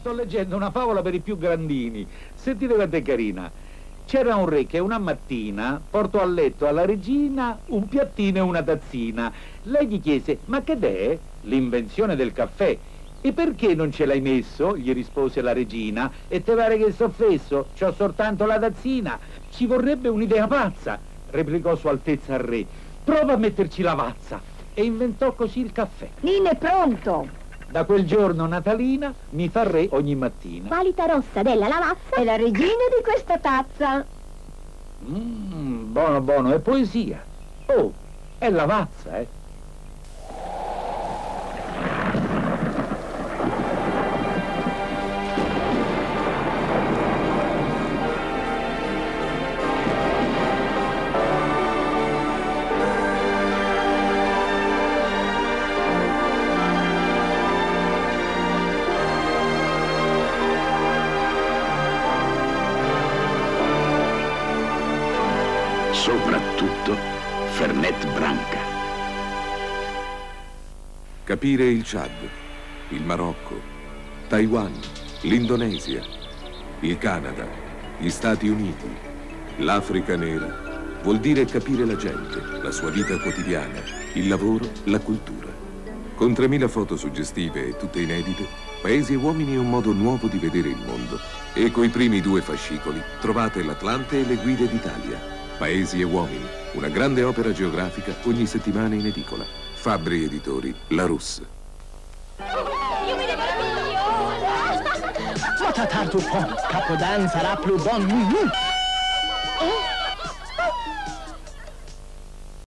Sto leggendo una favola per i più grandini. Sentite quanto è carina. C'era un re che una mattina portò a letto alla regina un piattino e una tazzina. Lei gli chiese, ma che è? L'invenzione del caffè. E perché non ce l'hai messo? gli rispose la regina. E te pare che soffesso? C'ho soltanto la tazzina. Ci vorrebbe un'idea pazza, replicò Sua Altezza al re. Prova a metterci la vazza. E inventò così il caffè. Nino è pronto. Da quel giorno Natalina mi fa re ogni mattina. Qualità rossa della lavazza è la regina di questa tazza. Mmm, buono, buono, è poesia. Oh, è lavazza, eh. Soprattutto Fernet Branca. Capire il Chad, il Marocco, Taiwan, l'Indonesia, il Canada, gli Stati Uniti, l'Africa nera vuol dire capire la gente, la sua vita quotidiana, il lavoro, la cultura. Con 3.000 foto suggestive e tutte inedite, Paesi e uomini è un modo nuovo di vedere il mondo. E coi primi due fascicoli trovate l'Atlante e le guide d'Italia. Paesi e uomini, una grande opera geografica ogni settimana in edicola. Fabbri Editori, La Russe. Pon, capodan sarà più mm.